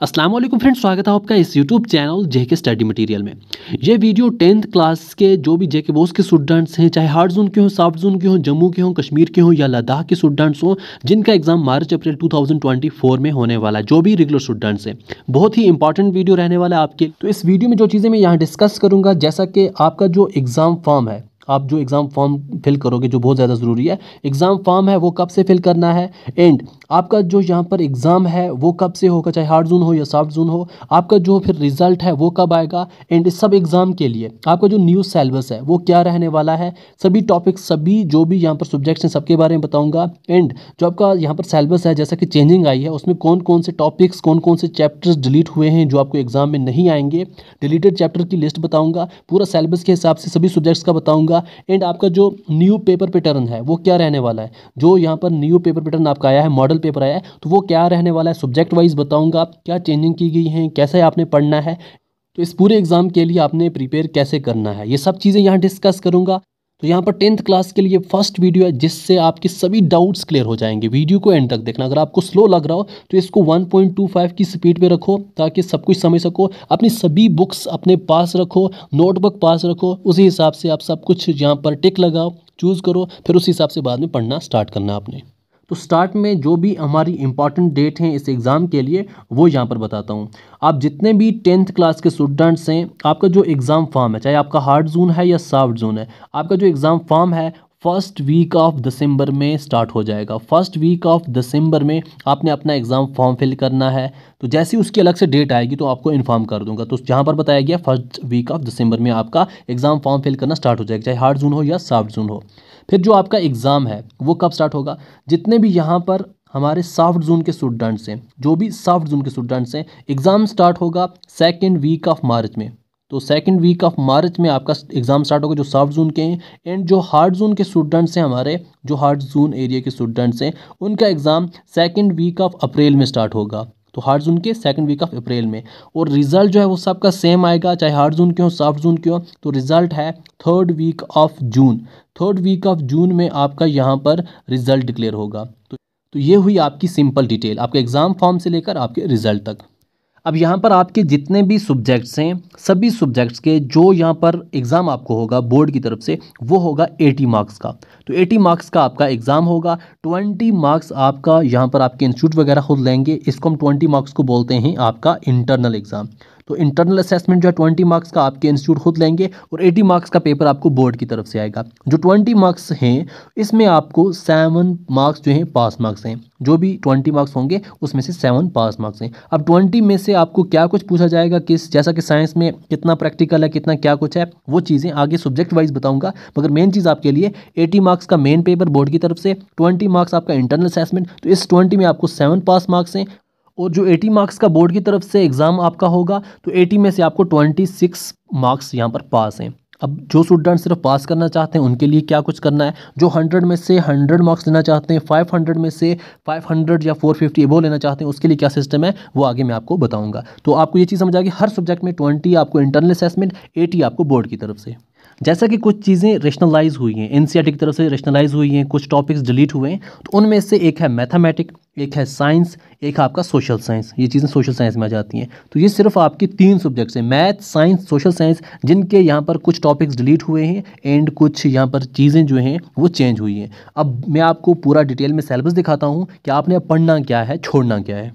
अस्सलाम वालेकुम फ्रेंड्स, स्वागत है आपका इस YouTube channel JK study material में। ये वीडियो टेंथ क्लास के जो भी जेके बोस के स्टूडेंट्स हैं, चाहे हार्ड जोन के हों सॉफ्ट जोन के हों, जम्मू के हों, कश्मीर के हों या लद्दाख के स्टूडेंट्स हों, जिनका एग्ज़ाम मार्च, अप्रैल 2024 में होने वाला जो भी रेगुलर स्टूडेंट्स हैं। बहुत ही इंपॉर्टेंट वीडियो रहने वाला है आपके। तो इस वीडियो में जो चीज़ें मैं यहाँ डिस्कस करूँगा, जैसा कि आपका जो एग्ज़ाम फॉर्म है आप जो एग्ज़ाम फॉर्म फिल करोगे, जो बहुत ज़्यादा ज़रूरी है एग्ज़ाम फॉर्म है, वो कब से फिल करना है? एंड आपका जो यहाँ पर एग्ज़ाम है, वो कब से होगा? चाहे हार्ड जोन हो या सॉफ्ट जोन हो, आपका जो फिर रिज़ल्ट है, वो कब आएगा? एंड इस सब एग्ज़ाम के लिए आपका जो न्यू सेलेबस है, वो क्या रहने वाला है? सभी टॉपिक सभी जो भी यहाँ पर सब्जेक्ट्स हैं, सबके बारे में बताऊँगा। एंड जो आपका यहाँ पर सेलेबस है, जैसा कि चेंजिंग आई है, उसमें कौन कौन से टॉपिक्स कौन कौन से चैप्टर्स डिलीट हुए हैं, जो आपको एग्ज़ाम में नहीं आएँगे? डिलीटेड चैप्टर की लिस्ट बताऊँगा। पूरा सेलेबस के हिसाब से सभी सब्जेक्ट्स का बताऊँगा। एंड आपका जो न्यू पेपर पैटर्न है, वो क्या रहने वाला है? जो यहाँ पर न्यू पेपर पैटर्न आपका आया है मॉडल पेपर आया है तो वो क्या रहने वाला है? सब्जेक्ट वाइज बताऊँगा क्या चेंजिंग की गई हैं, कैसे आपने पढ़ना है? तो इस पूरे एग्ज़ाम के लिए आपने प्रिपेयर कैसे करना है? ये सब चीज़ें यहाँ डिस्कस करूँगा। तो यहाँ पर टेंथ क्लास के लिए फ़र्स्ट वीडियो है, जिससे आपके सभी डाउट्स क्लियर हो जाएँगे। वीडियो को एंड तक देखना। अगर आपको स्लो लग रहा हो तो इसको 1.25 की स्पीड पे रखो, ताकि सब कुछ समझ सको। अपनी सभी बुक्स अपने पास रखो, नोटबुक पास रखो, उसी हिसाब से आप सब कुछ यहाँ पर टिक लगाओ, चूज़ करो, फिर उस हिसाब से बाद में पढ़ना स्टार्ट करना आपने। तो स्टार्ट में जो भी हमारी इंपॉर्टेंट डेट हैं इस एग्ज़ाम के लिए, वो यहाँ पर बताता हूँ। आप जितने भी टेंथ क्लास के स्टूडेंट्स हैं, आपका जो एग्ज़ाम फॉर्म है, चाहे आपका हार्ड जोन है या सॉफ्ट जोन है, आपका जो एग्ज़ाम फॉर्म है फ़र्स्ट वीक ऑफ़ दिसंबर में स्टार्ट हो जाएगा। फ़र्स्ट वीक ऑफ़ दिसंबर में आपने अपना एग्ज़ाम फॉर्म फिल करना है। तो जैसे ही उसकी अलग से डेट आएगी तो आपको इन्फॉर्म कर दूँगा। तो जहाँ पर बताया गया फ़र्स्ट वीक ऑफ़ दिसंबर में आपका एग्ज़ाम फॉर्म फिल करना स्टार्ट हो जाएगा, चाहे हार्ड जोन हो या सॉफ्ट जोन हो। फिर जो आपका एग्ज़ाम है, वो कब स्टार्ट होगा? जितने भी यहाँ पर हमारे सॉफ्ट जोन के स्टूडेंट्स हैं, जो भी सॉफ्ट जोन के स्टूडेंट्स हैं एग्ज़ाम स्टार्ट होगा सेकेंड वीक ऑफ़ मार्च में। तो सेकेंड वीक ऑफ़ मार्च में आपका एग्ज़ाम स्टार्ट होगा जो सॉफ्ट जोन के हैं एंड जो हार्ड जोन के स्टूडेंट्स हैं हमारे, जो हार्ड जोन एरिया के स्टूडेंट्स हैं, उनका exam second week of April में स्टार्ट होगा। तो हार्ड जोन के सेकंड वीक ऑफ़ अप्रैल में। और रिज़ल्ट जो है वो सबका सेम आएगा चाहे हार्ड जोन के हो सॉफ्ट जोन के हो तो रिज़ल्ट है third week of June third week of June में आपका यहाँ पर रिज़ल्ट डिक्लेयर होगा। तो, तो ये हुई आपकी सिंपल डिटेल आपके एग्ज़ाम फॉर्म से लेकर आपके रिज़ल्ट तक। अब यहाँ पर आपके जितने भी सब्जेक्ट्स हैं, सभी सब्जेक्ट्स के जो यहाँ पर एग्ज़ाम आपको होगा बोर्ड की तरफ़ से, वो होगा 80 मार्क्स का। तो 80 मार्क्स का आपका एग्ज़ाम होगा 20 मार्क्स आपका यहाँ पर आपके इंस्टीट्यूट वगैरह खुद लेंगे, इसको हम 20 मार्क्स को बोलते हैं आपका इंटरनल एग्ज़ाम तो इंटरनल असेसमेंट जो है ट्वेंटी मार्क्स का आपके इंस्टीट्यूट खुद लेंगे और एटी मार्क्स का पेपर आपको बोर्ड की तरफ़ से आएगा। जो ट्वेंटी मार्क्स हैं, इसमें आपको सेवन मार्क्स जो हैं पास मार्क्स हैं। जो भी ट्वेंटी मार्क्स होंगे, उसमें से सेवन पास मार्क्स हैं। अब ट्वेंटी में से आपको क्या कुछ पूछा जाएगा, किस, जैसा कि साइंस में कितना प्रैक्टिकल है, कितना क्या कुछ है, वो चीज़ें आगे सब्जेक्ट वाइज बताऊँगा। मगर मेन चीज़ आपके लिए एटी मार्क्स का मेन पेपर बोर्ड की तरफ़ से ट्वेंटी मार्क्स आपका इंटरनल असेसमेंट तो इस ट्वेंटी में आपको सेवन पास मार्क्स हैं। और जो 80 मार्क्स का बोर्ड की तरफ़ से एग्ज़ाम आपका होगा तो 80 में से आपको 26 मार्क्स यहाँ पर पास हैं। अब जो स्टूडेंट सिर्फ़ पास करना चाहते हैं, उनके लिए क्या कुछ करना है? जो 100 में से 100 मार्क्स लेना चाहते हैं 500 में से 500 या 450 फिफ्टी वो लेना चाहते हैं, उसके लिए क्या सिस्टम है? वो आगे मैं आपको बताऊँगा। तो आपको ये चीज़ समझ आएगी हर सब्जेक्ट में 20 आपको इंटरनल असेसमेंट 80 आपको बोर्ड की तरफ़ से। जैसा कि कुछ चीज़ें रेशनलाइज हुई हैं एन की तरफ़ से रेशनलाइज हुई हैं, कुछ टॉपिक्स डिलीट हुए हैं तो उनमें से एक है मैथमेटिक एक है साइंस एक है आपका सोशल साइंस ये चीज़ें सोशल साइंस में आ जाती हैं। तो ये सिर्फ़ आपकी तीन सब्जेक्ट्स हैं मैथ साइंस सोशल साइंस जिनके यहाँ पर कुछ टॉपिक्स डिलीट हुए हैं एंड कुछ यहाँ पर चीज़ें जो हैं, वो चेंज हुई हैं। अब मैं आपको पूरा डिटेल में सिलेबस दिखाता हूँ कि आपने अब पढ़ना क्या है, छोड़ना क्या है।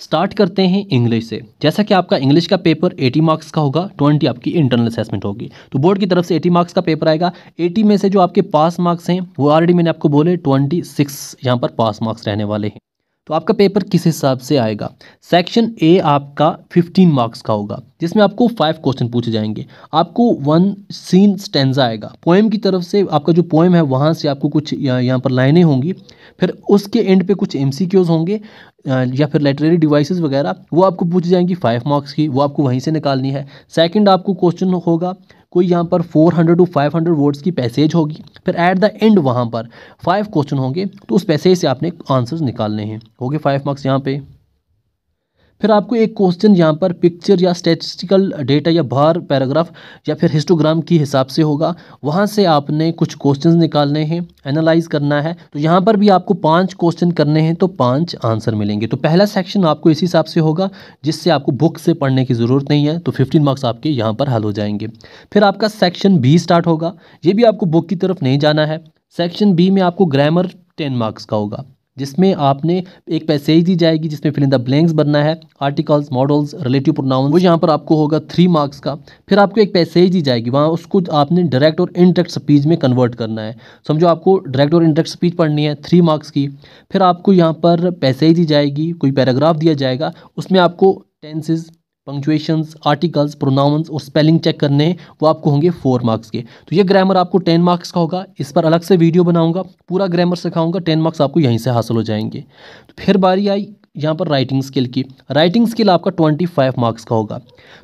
स्टार्ट करते हैं इंग्लिश से। जैसा कि आपका इंग्लिश का पेपर 80 मार्क्स का होगा 20 आपकी इंटरनल असेसमेंट होगी। तो बोर्ड की तरफ़ से 80 मार्क्स का पेपर आएगा। 80 में से जो आपके पास मार्क्स हैं, वो ऑलरेडी मैंने आपको बोले 26 यहाँ पर पास मार्क्स रहने वाले हैं। तो आपका पेपर किस हिसाब से आएगा? सेक्शन ए आपका 15 मार्क्स का होगा, जिसमें आपको फाइव क्वेश्चन पूछे जाएँगे। आपको वन सीन स्टेंजा आएगा। पोएम की तरफ़ से आपका जो पोएम है, वहाँ से आपको कुछ यहाँ पर लाइनें होंगी। फिर उसके एंड पे कुछ एम होंगे या फिर लाइट्रेरी डिवाइसेस वगैरह, वो आपको पूछी जाएँगी फाइव मार्क्स की, वो आपको वहीं से निकालनी है। सेकंड आपको क्वेश्चन होगा कोई यहाँ पर 400 टू 500 वर्ड्स की पैसेज होगी। फिर एट द एंड वहाँ पर फाइव क्वेश्चन होंगे तो उस पैसेज से आपने आंसर्स निकालने हैं। हो गए फाइव मार्क्स यहाँ पे। फिर आपको एक क्वेश्चन यहाँ पर पिक्चर या स्टेटिस्टिकल डेटा या बार पैराग्राफ या फिर हिस्टोग्राम के हिसाब से होगा। वहाँ से आपने कुछ क्वेश्चंस निकालने हैं एनालाइज करना है। तो यहाँ पर भी आपको पाँच क्वेश्चन करने हैं तो पाँच आंसर मिलेंगे। तो पहला सेक्शन आपको इस हिसाब से होगा, जिससे आपको बुक से पढ़ने की ज़रूरत नहीं है। तो फिफ्टीन मार्क्स आपके यहाँ पर हल हो जाएँगे। फिर आपका सेक्शन बी स्टार्ट होगा। ये भी आपको बुक की तरफ़ नहीं जाना है। सेक्शन बी में आपको ग्रामर टेन मार्क्स का होगा। जिसमें आपने एक पैसेज दी जाएगी जिसमें फिल इन द ब्लैंक्स बनना है आर्टिकल्स मॉडल्स रिलेटिव प्रोनाउन वो यहाँ पर आपको होगा थ्री मार्क्स का। फिर आपको एक पैसेज दी जाएगी, वहाँ उसको आपने डायरेक्ट और इनडायरेक्ट स्पीच में कन्वर्ट करना है। समझो आपको डायरेक्ट और इनडायरेक्ट स्पीच पढ़नी है थ्री मार्क्स की। फिर आपको यहाँ पर पैसेज दी जाएगी, कोई पैराग्राफ दिया जाएगा, उसमें आपको टेंसेज पंक्चुएशंस आर्टिकल्स प्रोनाउंस और स्पेलिंग चेक करने, वो आपको होंगे फोर मार्क्स के। तो ये ग्रामर आपको टेन मार्क्स का होगा। इस पर अलग से वीडियो बनाऊँगा, पूरा ग्रामर सिखाऊँगा टेन मार्क्स आपको यहीं से हासिल हो जाएँगे। तो फिर बारी आई यहाँ पर राइटिंग स्किल की। राइटिंग स्किल आपका ट्वेंटी फाइव मार्क्स का होगा।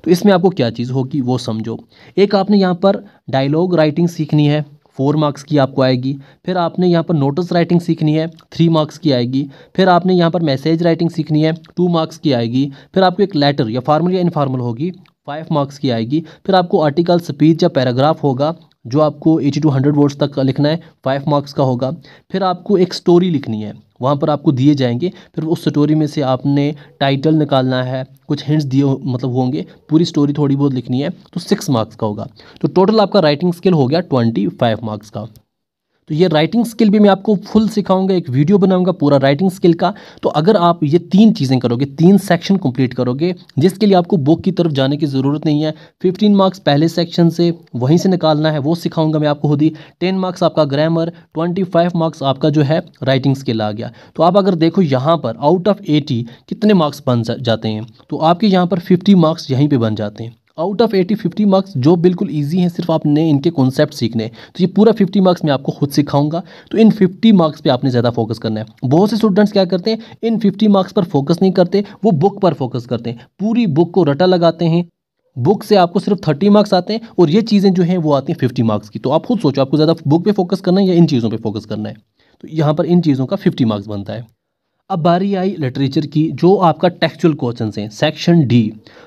तो इसमें आपको क्या चीज़ होगी वो समझो। एक आपने यहाँ पर डायलॉग राइटिंग सीखनी है। फोर मार्क्स की आपको आएगी। फिर आपने यहाँ पर नोटिस राइटिंग सीखनी है, थ्री मार्क्स की आएगी। फिर आपने यहाँ पर मैसेज राइटिंग सीखनी है, टू मार्क्स की आएगी। फिर आपको एक लेटर या फार्मल या इनफार्मल होगी, फाइव मार्क्स की आएगी। फिर आपको आर्टिकल, स्पीच या पैराग्राफ होगा। जो आपको एटी टू हंड्रेड वर्ड्स तक का लिखना है फाइव मार्क्स का होगा। फिर आपको एक स्टोरी लिखनी है, वहाँ पर आपको दिए जाएँगे। फिर उस स्टोरी में से आपने टाइटल निकालना है, कुछ हिंट्स दिए मतलब होंगे, पूरी स्टोरी थोड़ी बहुत लिखनी है तो सिक्स मार्क्स का होगा। तो टोटल आपका राइटिंग स्किल हो गया ट्वेंटी फाइव मार्क्स का। तो ये राइटिंग स्किल भी मैं आपको फुल सिखाऊँगा, एक वीडियो बनाऊँगा पूरा राइटिंग स्किल का। तो अगर आप ये तीन चीज़ें करोगे, तीन सेक्शन कंप्लीट करोगे, जिसके लिए आपको बुक की तरफ़ जाने की ज़रूरत नहीं है फिफ्टीन मार्क्स पहले सेक्शन से वहीं से निकालना है, वो सिखाऊँगा मैं आपको खुद ही। टेन मार्क्स आपका ग्रामर ट्वेंटी फाइव मार्क्स आपका जो है राइटिंग स्किल आ गया। तो आप अगर देखो यहाँ पर आउट ऑफ़ एटी कितने मार्क्स बन जाते हैं? तो आपके यहाँ पर फिफ्टी मार्क्स यहीं पर बन जाते हैं। Out of eighty fifty marks जो बिल्कुल ईजी हैं, सिर्फ़ आपने इनके कॉन्सेप्ट सीखने तो ये पूरा फिफ्टी मार्क्स मैं आपको खुद सिखाऊँगा। तो इन फिफ्टी मार्क्स पे आपने ज़्यादा फोकस करना है। बहुत से स्टूडेंट्स क्या करते हैं, इन फिफ्टी मार्क्स पर फोकस नहीं करते, वो बुक पर फोकस करते हैं। पूरी बुक को रटा लगाते हैं। बुक से आपको सिर्फ़ थर्टी मार्क्स आते हैं और ये चीज़ें जो हैं वो आती हैं फिफ्टी मार्क्स की। तो आप खुद सोचो, आपको ज़्यादा बुक पे फोकस करना है या इन चीज़ों पे फोकस करना है। तो यहाँ पर इन चीज़ों का फिफ्टी मार्क्स बनता है। अब बारी आई लिटरेचर की, जो आपका टेक्चुअल क्वेश्चन हैं सेक्शन डी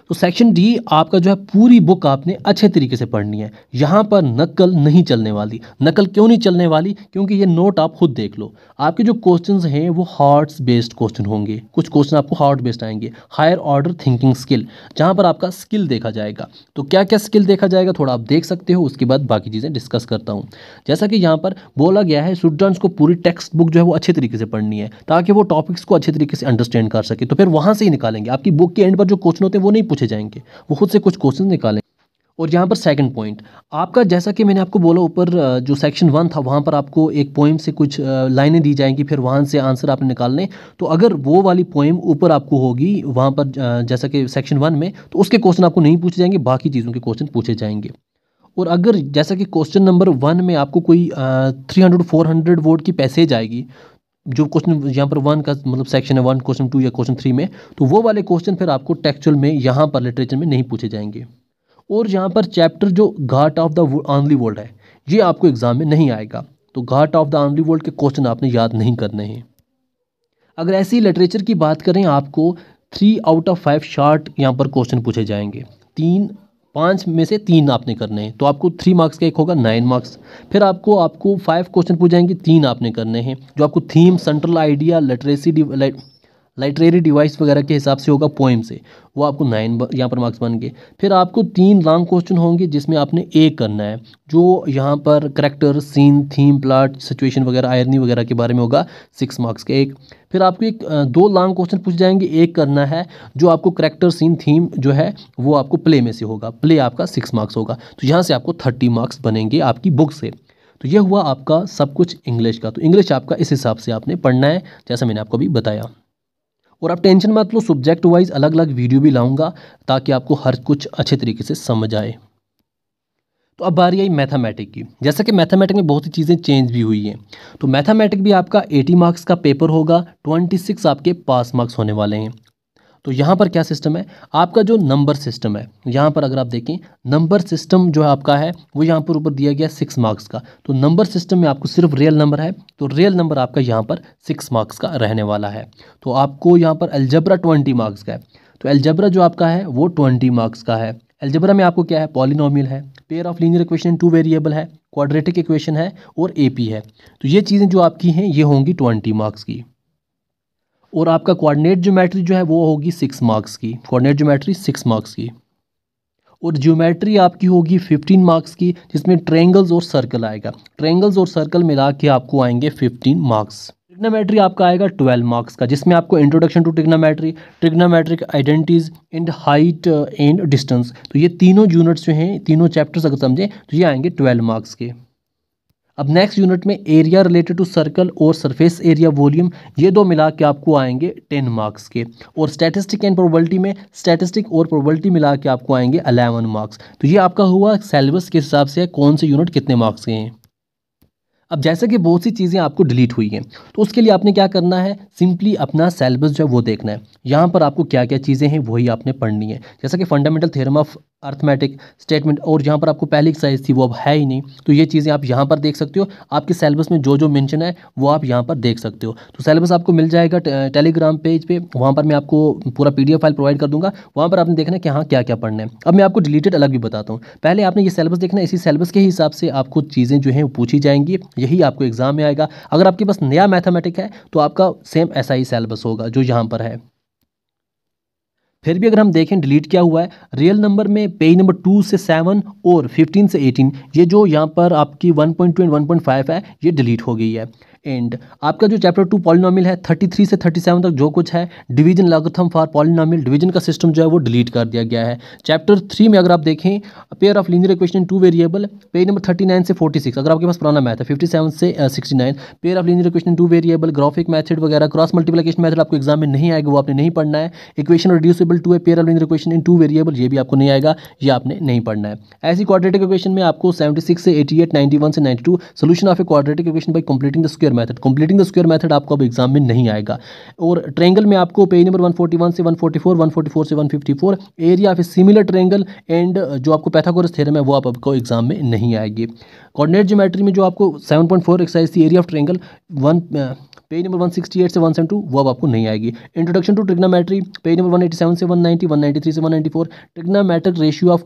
तो सेक्शन डी आपका जो है, पूरी बुक आपने अच्छे तरीके से पढ़नी है। यहाँ पर नकल नहीं चलने वाली। नकल क्यों नहीं चलने वाली? क्योंकि ये नोट आप खुद देख लो। आपके जो क्वेश्चंस हैं, वो हार्ट्स बेस्ड क्वेश्चन होंगे। कुछ क्वेश्चन आपको हार्ट बेस्ड आएँगे। हायर ऑर्डर थिंकिंग स्किल जहाँ पर आपका स्किल देखा जाएगा। तो क्या क्या स्किल देखा जाएगा? थोड़ा आप देख सकते हो, उसके बाद बाकी चीज़ें डिस्कस करता हूँ। जैसा कि यहाँ पर बोला गया है स्टूडेंट्स को पूरी टेक्स्ट बुक जो है, वो अच्छे तरीके से पढ़नी है, ताकि वो टॉपिक टॉपिक्स को अच्छे तरीके से अंडरस्टैंड कर सके तो फिर वहाँ से ही निकालेंगे। आपकी बुक के एंड पर जो क्वेश्चन होते हैं, वो नहीं पूछे जाएँगे। वो खुद से कुछ क्वेश्चन निकालेंगे। और यहाँ पर सेकंड पॉइंट आपका जैसा कि मैंने आपको बोला ऊपर जो सेक्शन वन था, वहाँ पर आपको एक पोइम से कुछ लाइनें दी जाएँगी, फिर वहाँ से आंसर आपने निकालने। तो अगर वो वाली पोइम ऊपर आपको होगी, वहाँ पर जैसा कि सेक्शन वन में तो उसके क्वेश्चन आपको नहीं पूछे जाएँगे, बाकी चीज़ों के क्वेश्चन पूछे जाएँगे। और अगर जैसा कि क्वेश्चन नंबर वन में आपको कोई three hundred four hundred word की पैसेज आएगी जो क्वेश्चन यहाँ पर वन का मतलब सेक्शन है वन क्वेश्चन टू या क्वेश्चन थ्री में तो वो वाले क्वेश्चन फिर आपको टेक्चुअल में, यहाँ पर लिटरेचर में नहीं पूछे जाएँगे। और यहाँ पर चैप्टर जो ghat of the only world है, ये आपको एग्ज़ाम में नहीं आएगा। तो ghat of the only world के क्वेश्चन आपने याद नहीं करने हैं। अगर ऐसी लिटरेचर की बात करें, आपको three out of five short यहाँ पर क्वेश्चन पूछे जाएँगे। तीन पाँच में से तीन आपने करने हैं। तो आपको थ्री मार्क्स का एक होगा नाइन मार्क्स फिर आपको आपको फाइव क्वेश्चन पूछ जाएँगे तीन आपने करने हैं। जो आपको theme central idea literacy literary device वगैरह के हिसाब से होगा पोइम से। वो आपको नाइन यहाँ पर मार्क्स बन गए। फिर आपको तीन लॉन्ग क्वेश्चन होंगे जिसमें आपने एक करना है। जो यहाँ पर character scene theme plot situation वगैरह आयरनी वगैरह के बारे में होगा सिक्स मार्क्स के एक। फिर आपको एक दो लॉन्ग क्वेश्चन पूछ जाएँगे, एक करना है, जो आपको करेक्टर सीन थीम जो है, वो आपको प्ले में से होगा। प्ले आपका सिक्स मार्क्स होगा। तो यहाँ से आपको थर्टी मार्क्स बनेंगे आपकी बुक से। तो यह हुआ आपका सब कुछ इंग्लिश का। तो इंग्लिश आपका इस हिसाब से आपने पढ़ना है, जैसा मैंने आपको अभी बताया। और आप टेंशन मत लो सब्जेक्ट वाइज अलग अलग वीडियो भी लाऊँगा ताकि आपको हर कुछ अच्छे तरीके से समझ आए। तो अब बारी आई मैथमेटिक की। जैसा कि मैथमेटिक में बहुत सी चीज़ें चेंज भी हुई हैं। तो मैथमेटिक भी आपका 80 मार्क्स का पेपर होगा 26 आपके पास मार्क्स होने वाले हैं। तो यहाँ पर क्या सिस्टम है? आपका जो नंबर सिस्टम है, यहाँ पर अगर आप देखें नंबर सिस्टम जो है आपका है, वो यहाँ पर ऊपर दिया गया सिक्स मार्क्स का। तो नंबर सिस्टम में आपको सिर्फ़ रियल नंबर है तो रियल नंबर आपका यहाँ पर सिक्स मार्क्स का रहने वाला है। तो आपको यहाँ पर अलजबरा ट्वेंटी मार्क्स का है। तो एल्जबरा जो आपका है, वो ट्वेंटी मार्क्स का है। एल्जबरा में आपको क्या है? पॉलिनोमियल है pair of linear equation two variable है क्वाड्रेटिक इक्वेशन है और एपी है। तो ये चीज़ें जो आपकी हैं, ये होंगी ट्वेंटी मार्क्स की। और आपका कोऑर्डिनेट ज्योमेट्री जो है वो होगी सिक्स मार्क्स की। कोऑर्डिनेट ज्योमेट्री सिक्स मार्क्स की। और ज्योमेट्री आपकी होगी फिफ्टीन मार्क्स की, जिसमें ट्रेंगल्स और सर्कल आएगा। ट्रेंगल्स और सर्कल मिला के आपको आएँगे फिफ्टीन मार्क्स ट्रिग्नोमेट्री आपका आएगा ट्वेल्व मार्क्स का, जिसमें आपको introduction to trigonometry trigonometric identities and height and distance तो ये तीनों यूनिट्स जो हैं, तीनों चैप्टर्स अगर समझें तो ये आएँगे ट्वेल्व मार्क्स के। अब नेक्स्ट यूनिट में एरिया रिलेटेड टू सर्कल और सरफेस एरिया वॉल्यूम ये दो मिला के आपको आएँगे टेन मार्क्स के। और स्टैटिस्टिक एंड प्रोबलिटी में स्टैटिस्टिक और प्रोबलिटी मिला के आपको आएँगे अलेवन मार्क्स तो ये आपका हुआ सेलेबस के हिसाब से कौन से यूनिट कितने मार्क्स के हैं। अब जैसे कि बहुत सी चीज़ें आपको डिलीट हुई हैं तो उसके लिए आपने क्या करना है? सिंपली अपना सेलेबस जो है वो देखना है। यहाँ पर आपको क्या क्या चीज़ें हैं, वही आपने पढ़नी है। जैसा कि fundamental theorem of arithmetic statement और जहाँ पर आपको पहली एक्सरसाइज थी, वो अब है ही नहीं। तो ये चीज़ें आप यहाँ पर देख सकते हो। आपके सेलेबस में जो जो मेंशन है, वो आप यहाँ पर देख सकते हो। तो सेलेबस आपको मिल जाएगा टेलीग्राम पेज पे। वहाँ पर मैं आपको पूरा पीडीएफ फ़ाइल प्रोवाइड कर दूँगा। वहाँ पर आपने देखना है कि हाँ क्या क्या पढ़ना है। अब मैं आपको डिलीटेड अलग भी बताता हूँ। पहले आपने ये सेलेबस देखना है। इसी सेलेबस के हिसाब से आपको चीज़ें जो हैं, वो पूछी जाएँगी। यही आपको एग्ज़ाम में आएगा। अगर आपके पास नया मैथमेटिक है तो आपका सेम ऐसा ही सेलेबस होगा, जो यहाँ पर है। फिर भी अगर हम देखें डिलीट क्या हुआ है? रियल नंबर में पेज नंबर टू से सेवन और फिफ्टीन से एटीन ये जो यहाँ पर आपकी one point two and one point five है, ये डिलीट हो गई है। एंड आपका जो चैप्टर टू पॉलिनॉमियल है थर्टी थ्री से थर्टी सेवन तक जो कुछ है division algorithm for polynomial division का सिस्टम जो है वो डिलीट कर दिया गया है। चैप्टर थ्री में अगर आप देखें pair of linear equation two variable page number thirty nine से फोर्टी सिक्स अगर आपके पास पुराना मैथ है फिफ्टी सेवन से sixty nine pair of linear equation two variable graphic method वगैरह क्रॉस मल्टीप्लिकेशन मैथड आपको एग्ज़ाम में नहीं आएगा, वो आपने नहीं पढ़ना है। इक्वेशन रिड्यूसेबल टू है pair of linear equation in two variable ये भी आपको नहीं आएगा, ये आपने नहीं पढ़ना है। ऐसी क्वाड्रेटिक इक्वेशन में आपको सेवेंटी सिक्स से एटी एट नाइन्टी वन से ninety two solution of a quadratic equation by completing the square method completing the square method आपको अब एग्ज़ाम में नहीं आएगा। और ट्रेंगल में आपको पेज नंबर 141 से 144 144 से 154 area of a similar triangle and जो आपको पैथागोरस थ्योरम है वो आप आपको एग्ज़ाम में नहीं आएगी। कोऑर्डिनेट ज्योमेट्री में जो आपको 7.4 एक्सरसाइज थी area of triangle one page number 168 से 172 वो अब आपको नहीं आएगी। Introduction to trigonometry page number 187 से 190 193 से 194 trigonometric ratio of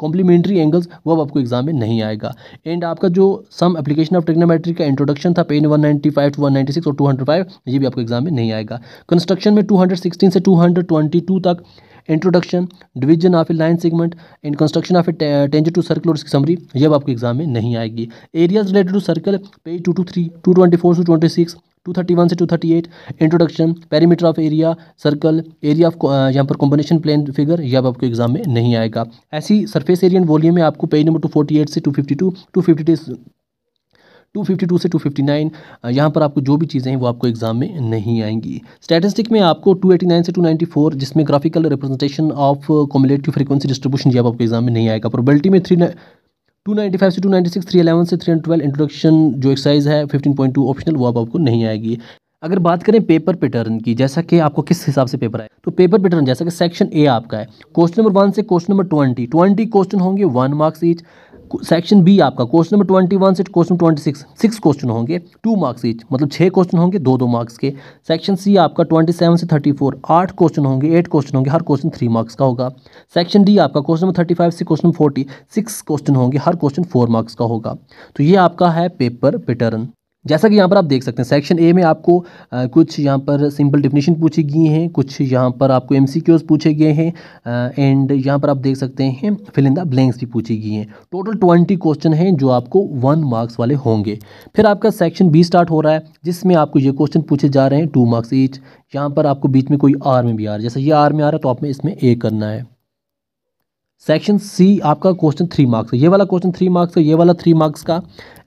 complementary angles वो अब आपको एग्ज़ाम में नहीं आएगा। एंड आपका जो सम एप्लीकेशन ऑफ़ टेक्नोमेट्री का इंट्रोडक्शन था पेन 195 टू 196 और 205 ये भी आपको एग्ज़ाम में नहीं आएगा। कंस्ट्रक्शन में 216 से 222 तक introduction division of a line segment and construction of a tangent to circle और उसकी समरी ये अब आपको एग्ज़ाम में नहीं आएगी। Areas related to circle page two two three two twenty four two twenty six two thirty one से two thirty eight introduction perimeter of area circle area of यहाँ पर कॉम्बिनेशन प्लेन फिगर यह अब आपको exam में नहीं आएगा। ऐसी सरफेस एरियन वॉल्यूम में आपको page number two forty eight से two fifty two two fifty two fifty two से टू फिफ्टी नाइन यहाँ पर आपको जो भी चीज़ें हैं वो आपको एग्ज़ाम में नहीं आएँगी। स्टैटिस्टिक में आपको टू एटी नाइन से टू नाइन्टी फोर जिसमें graphical representation of cumulative frequency distribution ये आपको एग्ज़ाम में नहीं आएगा। प्रोबेबिलिटी में थ्री टू नाइन्टी फाइव से two ninety six three eleven से थ्री ट्वेल्व इंट्रोडक्शन जो एक्सरसाइज है फिफ्टीन पॉइंट टू ऑप्शनल वो अब आपको नहीं आएगी। अगर बात करें पेपर पैटर्न की, जैसा कि आपको किस हिसाब से पेपर आए तो पेपर पैटर्न जैसा कि सेक्शन ए आपका है क्वेश्चन नंबर वन से question number twenty twenty question होंगे one marks each section B आपका क्वेश्चन नंबर ट्वेंटी वन से question twenty six six question होंगे टू मार्क्स ईच मतलब छः क्वेश्चन होंगे, दो दो मार्क्स के। सेक्शन सी आपका ट्वेंटी सेवन से थर्टी फोर आठ क्वेश्चन होंगे एट क्वेश्चन होंगे, हर क्वेश्चन थ्री मार्क्स का होगा। सेक्शन डी आपका क्वेश्चन नंबर थर्टी फाइव से क्वेश्चन फोर्टी सिक्स क्वेश्चन होंगे, हर क्वेश्चन फोर मार्क्स का होगा। तो ये आपका है पेपर पैटर्न जैसा कि यहाँ पर आप देख सकते हैं सेक्शन ए में आपको आ, कुछ यहाँ पर सिंपल डिफिनीशन पूछी गई हैं कुछ यहाँ पर आपको एम पूछे गए हैं एंड यहाँ पर आप देख सकते हैं फिल इन द ब्लैंक्स भी पूछी गई हैं। टोटल ट्वेंटी क्वेश्चन हैं जो आपको वन मार्क्स वाले होंगे। फिर आपका सेक्शन बी स्टार्ट हो रहा है जिसमें आपको ये क्वेश्चन पूछे जा रहे हैं टू मार्क्स ईच यहाँ पर आपको बीच में कोई आर में भी आ रहा है जैसे ये आर में आ रहा है तो आपने इसमें ए करना है। सेक्शन सी आपका क्वेश्चन थ्री मार्क्स है। ये वाला क्वेश्चन थ्री मार्क्स है, ये वाला थ्री मार्क्स का,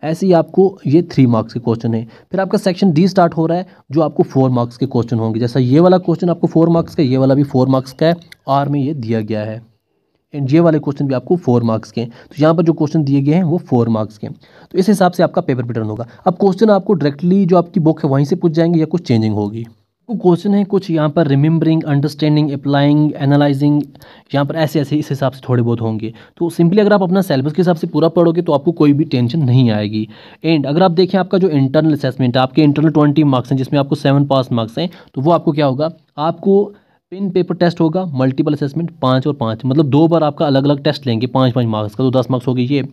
ऐसे ही आपको ये थ्री मार्क्स के क्वेश्चन है। फिर आपका सेक्शन डी स्टार्ट हो रहा है, जो आपको फोर मार्क्स के क्वेश्चन होंगे। जैसा ये वाला क्वेश्चन आपको फोर मार्क्स का ये वाला भी फोर मार्क्स का है। आर में ये दिया गया है। एंड ये वाले क्वेश्चन भी आपको फोर मार्क्स के हैं। तो यहाँ पर जो क्वेश्चन दिए गए हैं, वो फोर मार्क्स के तो इस हिसाब से आपका पेपर पैटर्न होगा। अब क्वेश्चन आपको डायरेक्टली जो आपकी बुक है, वहीं से पूछ जाएँगे या कुछ चेंजिंग होगी। क्वेश्चन है, कुछ यहाँ पर रिमेंबरिंग अंडरस्टैंडिंग अप्लाइंग एनालाइजिंग यहाँ पर ऐसे ऐसे इस हिसाब से थोड़े बहुत होंगे। तो सिंपली अगर आप अपना सिलेबस के हिसाब से पूरा पढ़ोगे तो आपको कोई भी टेंशन नहीं आएगी। एंड अगर आप देखें आपका जो इंटरनल असेसमेंट है, आपके इंटरनल ट्वेंटी मार्क्स हैं, जिसमें आपको सेवन पास मार्क्स हैं तो वो आपको क्या होगा? आपको पिन पेपर टेस्ट होगा मल्टीपल असेसमेंट पाँच और पाँच। मतलब दो बार आपका अलग अलग टेस्ट लेंगे पाँच पाँच मार्क्स का तो दस मार्क्स होगी ये।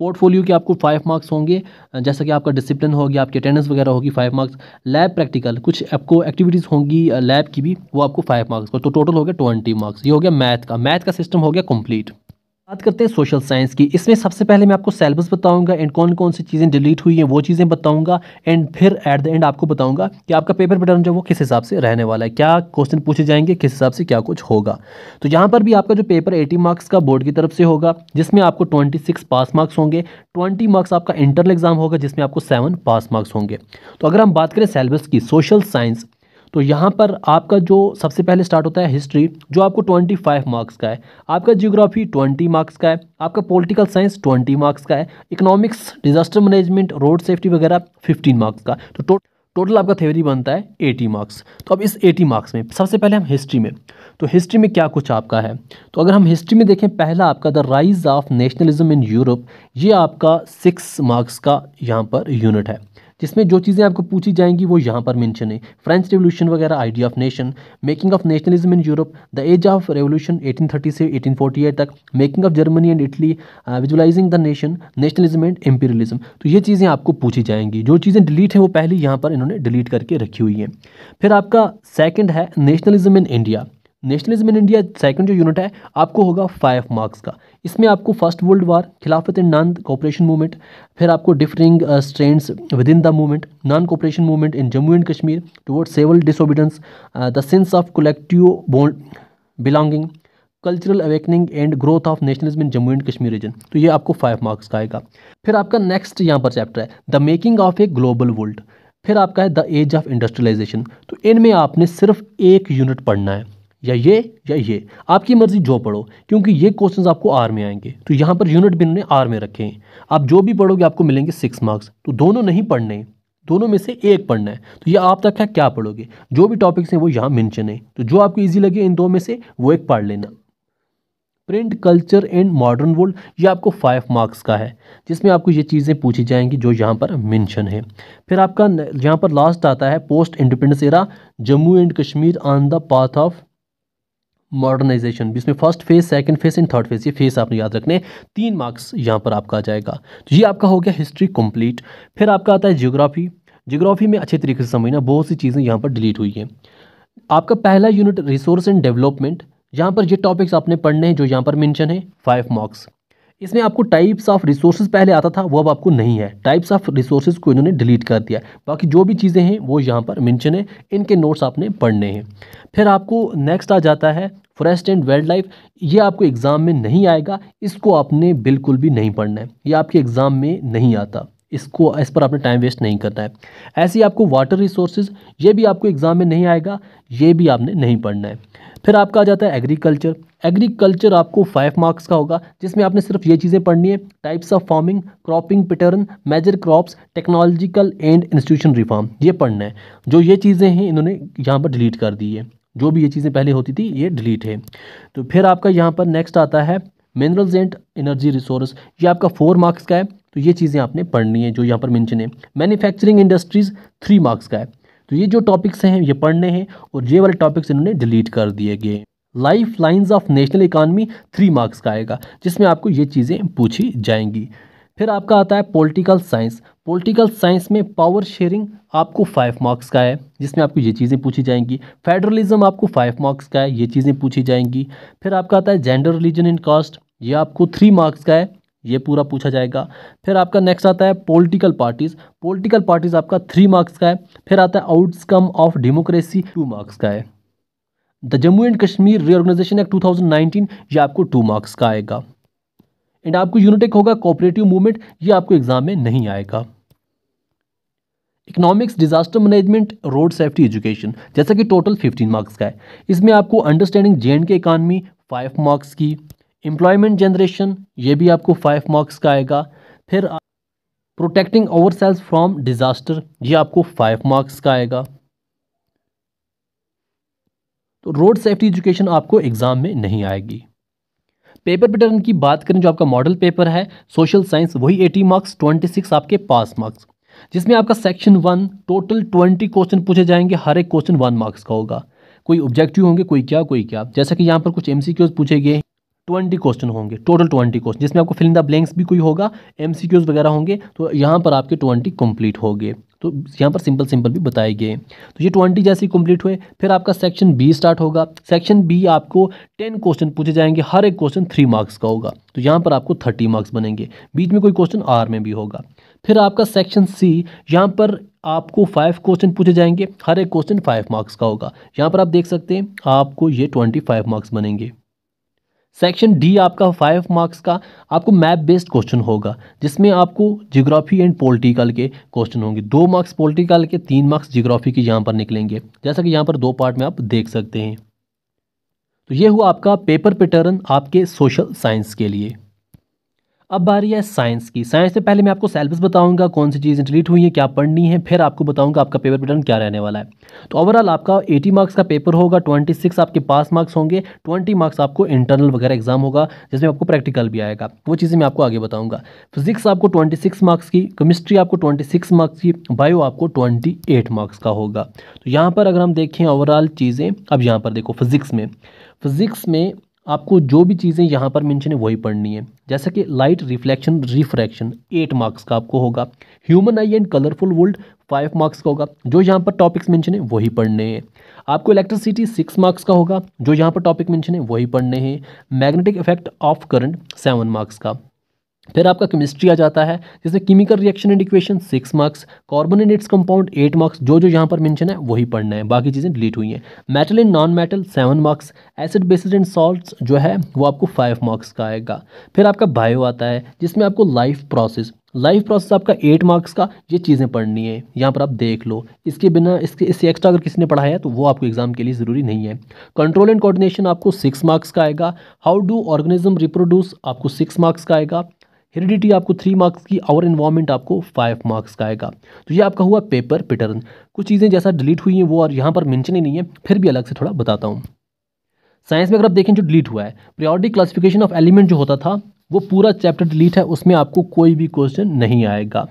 पोर्टफोलियो के आपको फाइव मार्क्स होंगे। जैसा कि आपका डिसिप्लिन होगी, आपकी अटेंडेंस वगैरह होगी फाइव मार्क्स लैब प्रैक्टिकल कुछ आपको एक्टिविटीज़ होंगी लैब की भी, वो आपको फाइव मार्क्स का। तो टोटल हो गया ट्वेंटी मार्क्स ये हो गया मैथ का। मैथ का सिस्टम हो गया कंप्लीट बात करते हैं सोशल साइंस की। इसमें सबसे पहले मैं आपको सेलेबस बताऊँगा एंड कौन कौन सी चीज़ें डिलीट हुई हैं वो चीज़ें बताऊँगा एंड फिर एट द एंड आपको बताऊँगा कि आपका पेपर पैटर्न जो वो किस हिसाब से रहने वाला है, क्या क्वेश्चन पूछे जाएँगे, किस हिसाब से क्या कुछ होगा। तो यहाँ पर भी आपका जो पेपर एटी मार्क्स का बोर्ड की तरफ़ से होगा, जिसमें आपको ट्वेंटी पास मार्क्स होंगे ट्वेंटी मार्क्स आपका इंटरनल एग्ज़ाम होगा जिसमें आपको सेवन पास मार्क्स होंगे। तो अगर हम बात करें सेलेबस की सोशल साइंस तो यहाँ पर आपका जो सबसे पहले स्टार्ट होता है हिस्ट्री जो आपको ट्वेंटी फाइव मार्क्स का है आपका जियोग्राफी ट्वेंटी मार्क्स का है आपका पॉलिटिकल साइंस ट्वेंटी मार्क्स का है economics disaster management road safety वगैरह फिफ्टीन मार्क्स का। तो टो, टोटल आपका थ्योरी बनता है एटी मार्क्स तो अब इस एटी मार्क्स में सबसे पहले हम हिस्ट्री में तो हिस्ट्री में क्या कुछ आपका है? तो अगर हम हिस्ट्री में देखें पहला आपका the rise of nationalism in Europe ये आपका सिक्स मार्क्स का यहाँ पर यूनिट है। जिसमें जो चीज़ें आपको पूछी जाएँगी वो यहाँ पर मेंशन है। फ्रेंच रेवोल्यूशन वगैरह idea of nation making of nationalism in Europe the age of revolution 1830 से 1848 तक making of Germany and Italy visualizing the nation nationalism and imperialism तो ये चीज़ें आपको पूछी जाएँगी। जो चीज़ें डिलीट हैं वो पहले यहाँ पर इन्होंने डिलीट करके रखी हुई हैं। फिर आपका सेकेंड है nationalism in India nationalism in India second जो यूनिट है, आपको होगा फाइव मार्क्स का। इसमें आपको फ़र्स्ट वर्ल्ड वार खिलाफत एंड नॉन कोऑपरेशन मूवमेंट फिर आपको differing strands within the movement non cooperation movement in Jammu and Kashmir toward civil disobedience the sense of collective bold belonging cultural awakening and growth of nationalism in Jammu and Kashmir region तो ये आपको five marks का आएगा। फिर आपका next यहाँ पर chapter है the making of a global world फिर आपका है द एज ऑफ़ इंडस्ट्रियलाइजेशन तो इनमें आपने सिर्फ़ एक यूनिट पढ़ना है। या ये या ये। आपकी मर्ज़ी जो पढ़ो, क्योंकि ये क्वेश्चंस आपको आर में आएँगे। तो यहाँ पर यूनिट भी इन्होंने आर में रखे हैं। आप जो भी पढ़ोगे, आपको मिलेंगे सिक्स मार्क्स तो दोनों नहीं पढ़ने दोनों में से एक पढ़ना है। तो ये आप तक है, क्या पढ़ोगे? जो भी टॉपिक्स हैं, वो यहाँ मेंशन है। तो जो आपको ईजी लगे, इन दो में से वो एक पढ़ लेना। Print culture and modern world ये आपको फाइव मार्क्स का है। जिसमें आपको ये चीज़ें पूछी जाएँगी, जो यहाँ पर मेंशन है। फिर आपका यहाँ पर लास्ट आता है post independence era Jammu and Kashmir on the path of modernization जिसमें first phase second phase and third phase ये फ़ेज़ आपने याद रखने तीन मार्क्स यहाँ पर आपका आ जाएगा। तो ये आपका हो गया हिस्ट्री कंप्लीट फिर आपका आता है जियोग्राफी जियोग्राफी में अच्छे तरीके से समझना, बहुत सी चीज़ें यहाँ पर डिलीट हुई हैं। आपका पहला यूनिट रिसोर्स एंड डेवलपमेंट यहाँ पर ये टॉपिक्स आपने पढ़ने हैं, जो यहाँ पर मेंशन है फाइव मार्क्स इसमें आपको टाइप्स ऑफ़ रिसोर्सेज पहले आता था, वो अब आपको नहीं है। टाइप्स ऑफ़ रिसोर्सेज को इन्होंने डिलीट कर दिया। बाकी जो भी चीज़ें हैं, वो यहाँ पर मेंशन है। इनके नोट्स आपने पढ़ने हैं। फिर आपको नेक्स्ट आ जाता है फॉरेस्ट एंड वाइल्ड लाइफ ये आपको एग्ज़ाम में नहीं आएगा। इसको आपने बिल्कुल भी नहीं पढ़ना है। ये आपके एग्ज़ाम में नहीं आता। इसको, इस पर आपने टाइम वेस्ट नहीं करना है। ऐसे ही आपको वाटर रिसोर्सेज ये भी आपको एग्ज़ाम में नहीं आएगा। ये भी आपने नहीं पढ़ना है। फिर आपका आ जाता है एग्रीकल्चर एग्रीकल्चर आपको फाइव मार्क्स का होगा, जिसमें आपने सिर्फ़ ये चीज़ें पढ़नी है. Types of farming cropping pattern major crops technological and institution reform ये पढ़ना है. जो ये चीज़ें हैं, इन्होंने यहाँ पर डिलीट कर दी है. जो भी ये चीज़ें पहले होती थी, ये डिलीट है. तो फिर आपका यहाँ पर नेक्स्ट आता है मिनरल्स एंड एनर्जी रिसोर्स ये आपका फोर मार्क्स का है. तो ये चीज़ें आपने पढ़नी है, जो यहाँ पर मेंशन है. मैन्युफैक्चरिंग इंडस्ट्रीज़ थ्री मार्क्स का है. तो ये जो टॉपिक्स हैं, ये पढ़ने हैं और ये वाले टॉपिक्स इन्होंने डिलीट कर दिए गए life lines of national economy three marks का आएगा, जिसमें आपको ये चीज़ें पूछी जाएँगी। फिर आपका आता है पॉलिटिकल साइंस पॉलिटिकल साइंस में पावर शेयरिंग आपको फाइव मार्क्स का है, जिसमें आपको ये चीज़ें पूछी जाएँगी। फेडरलिज्म आपको फाइव मार्क्स का है, ये चीज़ें पूछी जाएँगी। फिर आपका आता है जेंडर रिलीजन इन कास्ट ये आपको थ्री मार्क्स का है ये पूरा पूछा जाएगा। फिर आपका नेक्स्ट आता है पॉलिटिकल पार्टीज़ पॉलिटिकल पार्टीज़ आपका थ्री मार्क्स का है। फिर आता है outcome of democracy two marks का है। The Jammu and Kashmir reorganization act 2019 ये आपको टू मार्क्स का आएगा। एंड आपको यूनिटेक होगा कोऑपरेटिव मूवमेंट ये आपको एग्ज़ाम में नहीं आएगा। Economics disaster management road safety education जैसा कि टोटल 15 मार्क्स का है। इसमें आपको understanding J and K economy five marks की। एम्प्लॉयमेंट जनरेशन ये भी आपको फाइव मार्क्स का आएगा। फिर protecting ourselves from disaster ये आपको फाइव मार्क्स का आएगा। तो रोड सेफ्टी एजुकेशन आपको एग्ज़ाम में नहीं आएगी। पेपर पैटर्न की बात करें, जो आपका मॉडल पेपर है सोशल साइंस वही एटी मार्क्स ट्वेंटी सिक्स आपके पास मार्क्स जिसमें आपका section one total twenty question पूछे जाएँगे, हर एक क्वेश्चन वन मार्क्स का होगा। कोई ऑब्जेक्टिव होंगे, कोई क्या कोई क्या। जैसा कि यहाँ पर कुछ एम पूछे गए ट्वेंटी क्वेश्चन होंगे, टोटल ट्वेंटी क्वेश्चन। जिसमें आपको फिलिंग द ब्लैंक्स भी कोई होगा एम वगैरह होंगे तो यहाँ पर आपके ट्वेंटी कंप्लीट हो गए। तो यहाँ पर सिंपल सिंपल भी बताए गए तो ये ट्वेंटी जैसे कंप्लीट हुए, फिर आपका सेक्शन बी स्टार्ट होगा। सेक्शन बी आपको टेन क्वेश्चन पूछे जाएँगे, हर एक क्वेश्चन थ्री मार्क्स का होगा। तो यहाँ पर आपको थर्टी मार्क्स बनेंगे। बीच में कोई क्वेश्चन आर में भी होगा। फिर आपका सेक्शन सी, यहाँ पर आपको फाइव क्वेश्चन पूछे जाएँगे, हर एक क्वेश्चन फाइव मार्क्स का होगा। यहाँ पर आप देख सकते हैं, आपको ये ट्वेंटी फाइव मार्क्स बनेंगे। सेक्शन डी आपका फाइव मार्क्स का आपको मैप बेस्ड क्वेश्चन होगा, जिसमें आपको जियोग्राफी एंड पॉलिटिकल के क्वेश्चन होंगे। दो मार्क्स पॉलिटिकल के, तीन मार्क्स जियोग्राफी के यहाँ पर निकलेंगे। जैसा कि यहाँ पर दो पार्ट में आप देख सकते हैं। तो ये हुआ आपका पेपर पैटर्न आपके सोशल साइंस के लिए। अब बारी है साइंस की। साइंस से पहले मैं आपको सेलेबस बताऊँगा, कौन सी चीज़ें डिलीट हुई हैं, क्या पढ़नी है, फिर आपको बताऊँगा आपका पेपर पैटर्न क्या रहने वाला है। तो ओवरऑल आपका 80 मार्क्स का पेपर होगा 26 आपके पास मार्क्स होंगे 20 मार्क्स आपको इंटरनल वगैरह एग्ज़ाम होगा, जिसमें आपको प्रैक्टिकल भी आएगा। वो चीज़ें मैं आपको आगे बताऊँगा। फिजिक्स आपको ट्वेंटी मार्क्स की केमिस्ट्री आपको ट्वेंटी मार्क्स की बायो आपको ट्वेंटी मार्क्स का होगा। तो यहाँ पर अगर हम देखें ओवरऑल चीज़ें, अब यहाँ पर देखो फिजिक्स में। फिजिक्स में आपको जो भी चीज़ें यहाँ पर मेंशन है, वही पढ़नी है। जैसा कि light reflection refraction eight marks का आपको होगा। Human eye and colourful world five marks का होगा। जो यहाँ पर टॉपिक्स मेंशन है, वही पढ़ने हैं। आपको इलेक्ट्रिसिटी सिक्स मार्क्स का होगा। जो यहाँ पर टॉपिक मेंशन है, वही पढ़ने हैं। Magnetic effect of current seven marks का। फिर आपका केमिस्ट्री आ जाता है, जैसे chemical reaction and equation six marks carbon and its compound eight marks जो जो यहाँ पर मेंशन है, वही पढ़ना है, बाकी चीज़ें डिलीट हुई हैं। Metal and non metal seven marks acid bases and salts जो है, वो आपको फाइव मार्क्स का आएगा। फिर आपका बायो आता है, जिसमें आपको लाइफ प्रोसेस लाइफ प्रोसेस आपका एट मार्क्स का, ये चीज़ें पढ़नी है। यहाँ पर आप देख लो, इसके बिना, इसके इससे एक्स्ट्रा अगर किसी ने पढ़ाया है तो वो आपको एग्ज़ाम के लिए ज़रूरी नहीं है। कंट्रोल एंड कोऑर्डिनेशन आपको सिक्स मार्क्स का आएगा। हाउ डू ऑर्गेनिज्म रिप्रोड्यूस आपको सिक्स मार्क्स का आएगा। हेरिडिटी आपको थ्री मार्क्स की और इन्वायरमेंट आपको फाइव मार्क्स का आएगा। तो ये आपका हुआ पेपर पैटर्न कुछ चीज़ें जैसा डिलीट हुई हैं वो और यहाँ पर मैंशन ही नहीं है, फिर भी अलग से थोड़ा बताता हूँ। साइंस में अगर आप देखें जो डिलीट हुआ है प्रियोरिटी क्लासिफिकेशन ऑफ़ एलिमेंट जो होता था, वो पूरा चैप्टर डिलीट है, उसमें आपको कोई भी क्वेश्चन नहीं आएगा।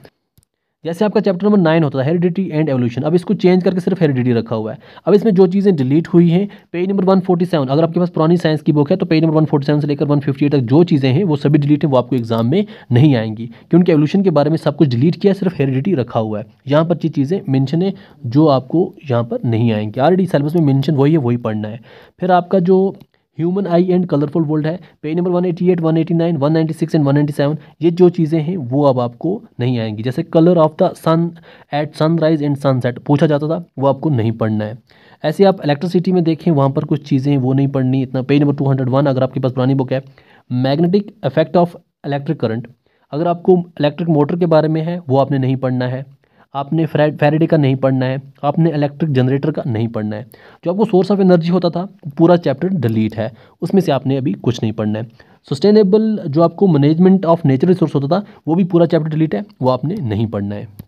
जैसे आपका चैप्टर नंबर नाइन होता है हेरिडिटी एंड एवोल्यूशन अब इसको चेंज करके सिर्फ़ हेरिडिटी रखा हुआ है। अब इसमें जो चीज़ें डिलीट हुई हैं page number one forty seven अगर आपके पास पुरानी साइंस की बुक है तो page number one forty seven से लेकर वन फिफ्टी तक जो चीज़ें हैं, वो सभी डिलीट हैं, वो आपको एग्ज़ाम में नहीं आएँगी। क्योंकि एवोल्यूशन के बारे में सब कुछ डिलीट किया, सिर्फ़ हेरिडिटी रखा हुआ है। यहाँ पर चीज़ें मैंशन है, जो आपको यहाँ पर नहीं आएँगी। ऑलरेडी सिलेबस में मैंशन वही है, वही पढ़ना है। फिर आपका जो human eye and colourful world है। पेज नंबर 188, 189, 196 एंड 197 ये जो चीज़ें हैं वो अब आपको नहीं आएँगी। जैसे colour of the sun at sunrise and sunset पूछा जाता था वो आपको नहीं पढ़ना है। ऐसे आप इलेक्ट्रिसिटी में देखें वहाँ पर कुछ चीज़ें हैं वो नहीं पढ़नी इतना पेज नंबर 201 अगर आपके पास पुरानी बुक है। Magnetic effect of electric current अगर आपको इलेक्ट्रिक मोटर के बारे में है वो आपने नहीं पढ़ना है। आपने फेरेडे का नहीं पढ़ना है, आपने इलेक्ट्रिक जनरेटर का नहीं पढ़ना है। जो आपको सोर्स ऑफ़ एनर्जी होता था, पूरा चैप्टर डिलीट है, उसमें से आपने अभी कुछ नहीं पढ़ना है। सस्टेनेबल जो आपको मैनेजमेंट ऑफ़ नेचुरल रिसोर्स होता था, वो भी पूरा चैप्टर डिलीट है, वो आपने नहीं पढ़ना है।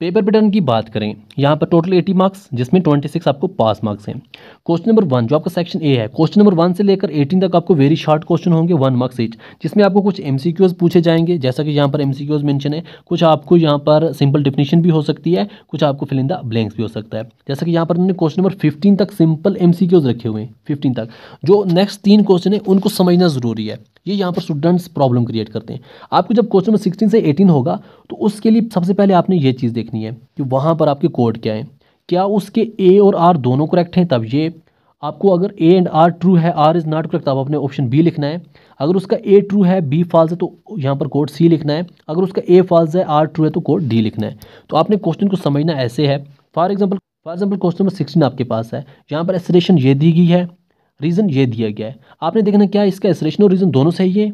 पेपर पैटर्न की बात करें, यहाँ पर टोटल 80 मार्क्स जिसमें 26 आपको पास मार्क्स हैं। क्वेश्चन नंबर वन जो आपका सेक्शन ए है क्वेश्चन नंबर वन से लेकर 18 तक आपको वेरी शॉर्ट क्वेश्चन होंगे वन मार्क्स ईच जिसमें आपको कुछ एमसीक्यूज पूछे जाएँगे, जैसा कि यहाँ पर एमसीक्यूज मेंशन है, कुछ आपको यहाँ पर सिंपल डिफिनेशन भी हो सकती है, कुछ आपको फिल इन द ब्लैंक्स भी हो सकता है। जैसा कि यहाँ पर उन्होंने क्वेश्चन नंबर फिफ्टीन तक सिंपल एम रखे हुए हैं फिफ्टीन तक। जो नेक्स्ट तीन क्वेश्चन है, उनको समझना ज़रूरी है। ये यहाँ पर स्टूडेंट्स प्रॉब्लम क्रिएट करते हैं। आपको जब क्वेश्चन नंबर सिक्सटीन से एटीन होगा तो उसके लिए सबसे पहले आपने ये चीज़ देखनी है कि वहाँ पर आपके कोड क्या है। क्या उसके ए और आर दोनों करेक्ट हैं? तब ये आपको अगर ए एंड आर ट्रू है आर इज़ नॉट करेक्ट तब आपने ऑप्शन बी लिखना है। अगर उसका ए ट्रू है बी फॉल्स है तो यहाँ पर कोड सी लिखना है। अगर उसका ए फॉल्स है आर ट्रू है तो कोड डी लिखना है। तो आपने क्वेश्चन को समझना ऐसे है। For example for example question number sixteen आपके पास है। यहाँ पर एसरेशन ये दी गई है रीज़न ये दिया गया है। आपने देखना क्या इसका एसरेशन और रीज़न दोनों सही है?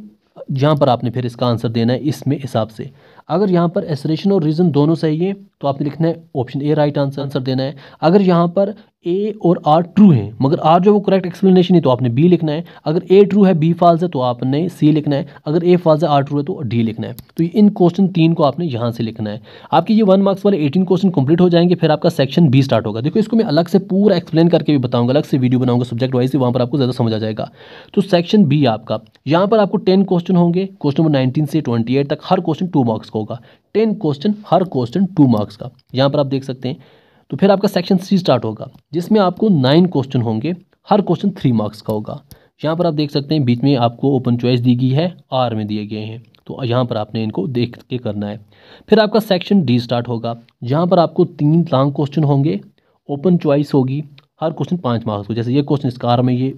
यहाँ पर आपने फिर इसका आंसर देना है इसमें हिसाब से। अगर यहाँ पर एसरेशन और रीज़न दोनों सही है तो आपने लिखना है option A right answer answer देना है। अगर यहाँ पर ए और आर ट्रू है, मगर आर जो वो करेक्ट एक्सप्लेनेशन है तो आपने बी लिखना है। अगर ए ट्रू है बी फॉल्स है तो आपने सी लिखना है। अगर ए फॉल्स है आर ट्रू है तो डी लिखना है। तो इन क्वेश्चन तीन को आपने यहाँ से लिखना है। आपके ये वन मार्क्स वाले एटीन क्वेश्चन कंप्लीट हो जाएँगे, फिर आपका सेक्शन बी स्टार्ट होगा। देखो, इसको मैं अलग से पूरा एक्सप्लेन करके भी बताऊँगा, अलग से वीडियो बनाऊँगा सब्जेक्ट वाइज वहाँ पर आपको ज़्यादा समझ आ जाएगा। तो सेक्शन बी आपका, यहाँ पर आपको टेन क्वेश्चन होंगे। क्वेश्चन नंबर नाइनटीन से ट्वेंटी तक हर क्वेश्चन टू मार्क्स का होगा। टेन क्वेश्चन हर क्वेश्चन टू मार्क्स का। यहाँ पर आप देख सकते हैं तो फिर आपका सेक्शन सी स्टार्ट होगा, जिसमें आपको नाइन क्वेश्चन होंगे। हर क्वेश्चन थ्री मार्क्स का होगा। यहाँ पर आप देख सकते हैं, बीच में आपको ओपन चॉइस दी गई है आर में दिए गए हैं। तो यहाँ पर आपने इनको देख के करना है। फिर आपका सेक्शन डी स्टार्ट होगा, जहाँ पर आपको तीन लॉन्ग क्वेश्चन होंगे। ओपन चॉइस होगी, हर क्वेश्चन पाँच मार्क्स को जैसे ये क्वेश्चन इसका आर में, ये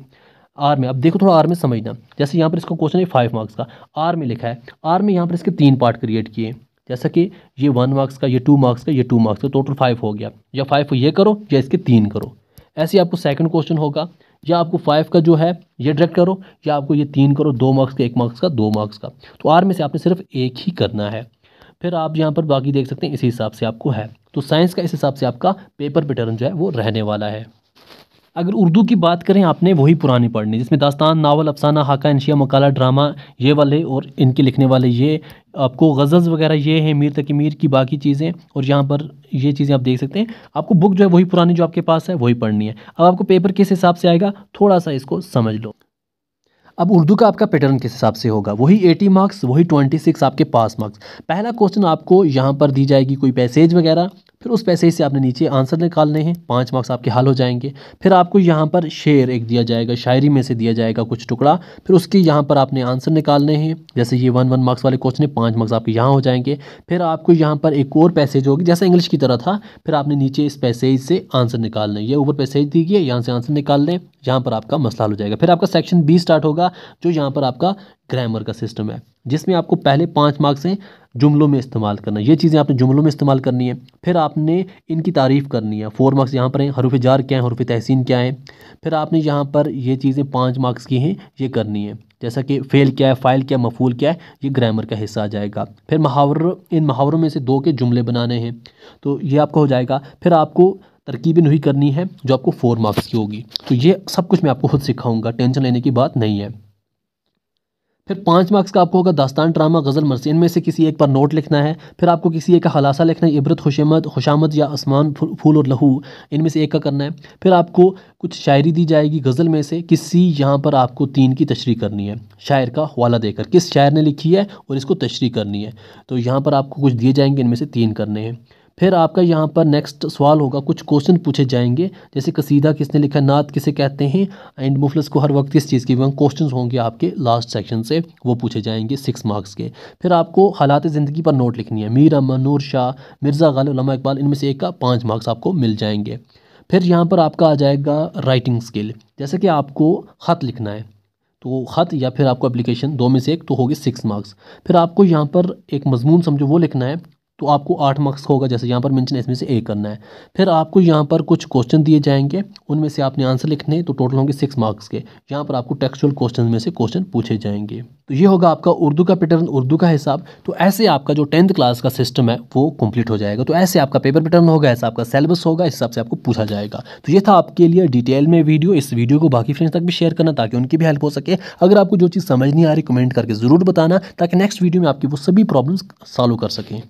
आर में। अब देखो थोड़ा आर में समझना। जैसे यहाँ पर इसका क्वेश्चन है फाइव मार्क्स का। आर में लिखा है। आर में यहाँ पर इसके तीन पार्ट क्रिएट किए। जैसा कि ये वन मार्क्स का, ये टू मार्क्स का, ये टू मार्क्स का टोटल फाइव हो गया। या फाइव ये करो, या इसके तीन करो। ऐसे आपको सेकंड क्वेश्चन होगा। या आपको फाइव का जो है, ये डायरेक्ट करो, या आपको ये तीन करो, दो मार्क्स का, एक मार्क्स का, दो मार्क्स का। तो आर में से आपने सिर्फ़ एक ही करना है। फिर आप यहाँ पर बाकी देख सकते हैं, इसी हिसाब से आपको है। तो साइंस का, इस हिसाब से आपका पेपर पैटर्न जो है, वो रहने वाला है। अगर उर्दू की बात करें, आपने वही पुरानी पढ़नी, जिसमें दास्तान नावल अफसाना, हाका इंशिया मकाला ड्रामा, ये वाले और इनके लिखने वाले ये, आपको गज़ल्स वगैरह ये हैं, मीर तक मीर की बाकी चीज़ें, और यहाँ पर ये चीज़ें आप देख सकते हैं। आपको बुक जो है, वही पुरानी जो आपके पास है, वही पढ़नी है। अब आपको पेपर किस हिसाब से आएगा थोड़ा सा इसको समझ लो। अब उर्दू का आपका पैटर्न किस हिसाब से होगा? वही एटी मार्क्स, वही ट्वेंटी सिक्स आपके पास मार्क्स। पहला क्वेश्चन आपको यहाँ पर दी जाएगी कोई पैसेज वगैरह फिर उस पैसे से आपने नीचे आंसर निकालने हैं। पाँच मार्क्स आपके हाल हो जाएँगे। फिर आपको यहाँ पर शेर एक दिया जाएगा, शायरी में से दिया जाएगा कुछ टुकड़ा। फिर उसके यहाँ पर आपने आंसर निकालने हैं। जैसे ये वन वन मार्क्स वाले क्वेश्चन है, पाँच मार्क्स आपके यहाँ हो जाएँगे। फिर आपको यहाँ पर एक और पैसेज होगी, जैसे इंग्लिश की तरह था। फिर आपने नीचे इस पैसेज से आंसर निकालने ये ऊपर पैसेज दीजिए यहाँ से आंसर निकाल लें यहाँ पर आपका मसला हो जाएगा। फिर आपका सेक्शन बी स्टार्ट होगा, जो यहाँ पर आपका ग्रामर का सिस्टम है, जिसमें आपको पहले पाँच मार्क्स हैं जुमलों में इस्तेमाल करना। ये चीज़ें आपने जुमलों में इस्तेमाल करनी है, फिर आपने इनकी तारीफ़ करनी है। फोर मार्क्स यहाँ पर हैं, हरूफ जार क्या है, हरूफ तहसीन क्या है? फिर आपने यहाँ पर ये चीज़ें पाँच मार्क्स की हैं, ये करनी है। जैसा कि फ़ेल क्या है फ़ाइल क्या है, मफूल क्या है, ये ग्रामर का हिस्सा आ जाएगा। फिर मुहावर, इन मुहावरों में से दो के जुमले बनाने हैं तो ये आपका हो जाएगा। फिर आपको तरकीबें नहीं करनी है, जो आपको फोर मार्क्स की होगी। तो ये सब कुछ मैं आपको खुद सिखाऊँगा, टेंशन लेने की बात नहीं है। फिर पाँच मार्क्स का आपको होगा दास्तान ड्रामा, गज़ल मरसी इनमें से किसी एक पर नोट लिखना है। फिर आपको किसी एक का खलासा लिखना है, इबरत, खुशमद, खुशामद या आसमान फूल और लहू। इनमें से एक का करना है। फिर आपको कुछ शायरी दी जाएगी गज़ल में से, किसी यहाँ पर आपको तीन की तशरी करनी है। शायर का हवाला देकर, किस शायर ने लिखी है और इसको तशरी करनी है। तो यहाँ पर आपको कुछ दिए जाएँगे, इनमें से तीन करने हैं। फिर आपका यहाँ पर नेक्स्ट सवाल होगा, कुछ क्वेश्चन पूछे जाएँगे। जैसे कसीदा किसने लिखा नात किसे कहते हैं? एंड मुफलस को हर वक्त किस चीज़ की क्वेश्चन होंगे आपके लास्ट सेक्शन से, वो पूछे जाएँगे सिक्स मार्क्स के। फिर आपको हालात ज़िंदगी पर नोट लिखनी है। मीर अमन नूर शाह, मिर्ज़ा गालिब इकबाल, इनमें से एक का पाँच मार्क्स आपको मिल जाएँगे। फिर यहाँ पर आपका आ जाएगा राइटिंग स्किल जैसे कि आपको ख़त लिखना है तो ख़त या फिर आपको एप्लीकेशन दो में से एक तो होगी सिक्स मार्क्स फिर आपको यहाँ पर एक मजमून समझो, वो लिखना है तो आपको आठ मार्क्स का होगा, जैसे यहाँ पर मेंशन इसमें से एक करना है। फिर आपको यहाँ पर कुछ क्वेश्चन दिए जाएँगे, उनमें से आपने आंसर लिखने तो टोटल होंगे सिक्स मार्क्स के। यहाँ पर आपको टेक्सचुअल क्वेश्चन में से क्वेश्चन पूछे जाएँगे। तो ये होगा आपका उर्दू का पैटर्न उर्दू का हिसाब। तो ऐसे आपका जो टेंथ क्लास का सिस्टम है, वो कंप्लीट हो जाएगा। तो ऐसे आपका पेपर पैटर्न होगा, ऐसा आपका सिलेबस होगा, इस हिसाब से आपको पूछा जाएगा। तो ये था आपके लिए डिटेल में वीडियो इस वीडियो को बाकी फ्रेंड्स तक भी शेयर करना, ताकि उनकी भी हेल्प हो सके। अगर आपको जो चीज़ समझ नहीं आ रही कमेंट करके ज़रूर बताना, ताकि नेक्स्ट वीडियो में आपकी वो सभी प्रॉब्लम्स सॉल्व कर सकें।